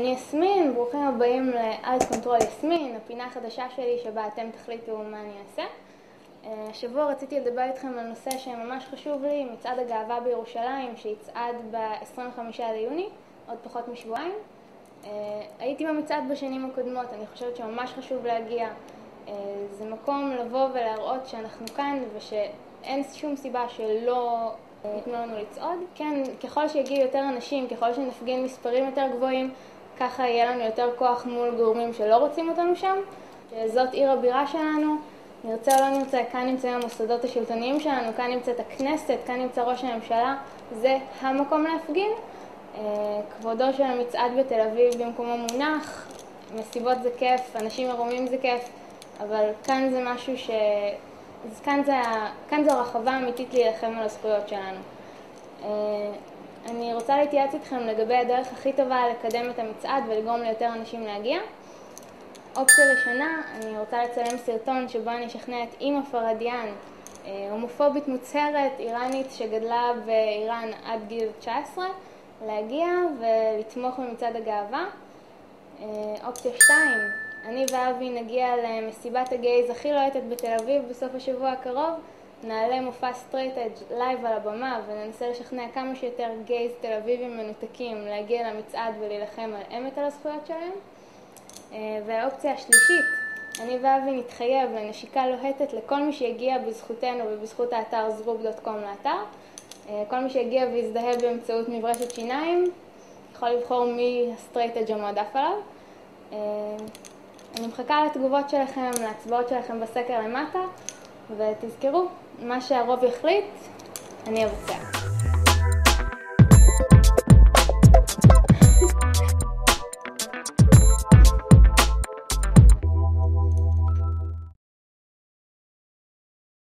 יסמין, ברוכים הבאים ל alt control יסמין, הפינה החדשה שלי שבה אתם תחליטו מה אני אעשה. אה, השבוע רציתי לדבר איתכם על נושא שממש חשוב לי, מצעד הגאווה בירושלים, שיצעד ב-25 ליוני, עוד פחות משבועיים. אה, הייתי במצעד בשנים הקודמות, אני חושבת שממש חשוב להגיע. אה, זה מקום לבוא ולהראות שאנחנו כאן ושאין שום סיבה שלא ייתנו לנו לצעוד. כן, ככל שיגיעו יותר אנשים, ככל שנפגין מספרים יותר גבוהים, ככה יהיה לנו יותר כוח מול גורמים שלא רוצים אותנו שם. זאת עיר הבירה שלנו, נרצה או לא נרצה, כאן נמצאים המוסדות השלטוניים שלנו, כאן נמצאת הכנסת, כאן נמצא ראש הממשלה, זה המקום להפגין. אה, כבודו של המצעד בתל אביב במקומו מונח, מסיבות זה כיף, אנשים ערומים זה כיף, אבל כאן זה משהו ש... אז כאן, זה, כאן זו הרחבה האמיתית להילחם על הזכויות שלנו. אה, אני רוצה להתייעץ איתכם לגבי הדרך הכי טובה לקדם את המצעד ולגרום ליותר אנשים להגיע. אופציה ראשונה, אני רוצה לצלם סרטון שבו אני אשכנע את אימא פרדיאן, אה, הומופובית מוצהרת, איראנית שגדלה באיראן עד גיל 19, להגיע ולתמוך במצעד הגאווה. אה, אופציה 2, אני ואבי נגיע למסיבת הגייז הכי לוהטת בתל אביב בסוף השבוע הקרוב, נעלה מופע straight edge live על הבמה וננסה לשכנע כמה שיותר gays תל אביבים מנותקים להגיע למצעד ולהילחם על אמת על הזכויות שלהם. אה, והאופציה השלישית, אני ואבי נתחייב לנשיקה לוהטת לכל מי שיגיע בזכותנו ובזכות האתר זרוק.קום לאתר. אה, כל מי שיגיע ויזדהה באמצעות מברשת שיניים יכול לבחור מי ה straight edge המועדף עליו. אני מחכה לתגובות שלכם, להצבעות שלכם בסקר למטה, ותזכרו, מה שהרוב יחליט, אני אבצע.